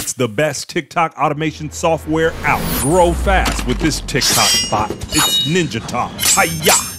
It's the best TikTok automation software out. Grow fast with this TikTok bot. It's Ninja Tom. Hiya!